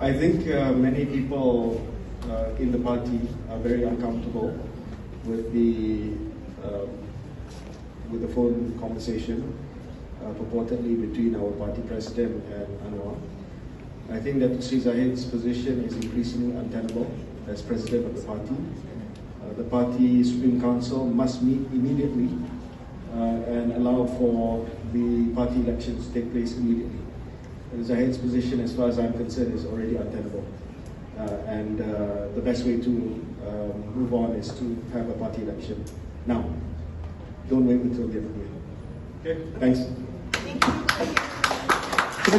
I think uh, many people uh, in the party are very uncomfortable with the uh, with the phone conversation uh, purportedly between our party president and Anwar. I think that Sri Zahid's position is increasingly untenable as president of the party. Uh, the party Supreme Council must meet immediately uh, and allow for the party elections to take place immediately. Zahid's position, as far as I'm concerned, is already untenable. Uh, and uh, the best way to um, move on is to have a party election now. Don't wait until the end of the year. Okay, thanks. Thank you.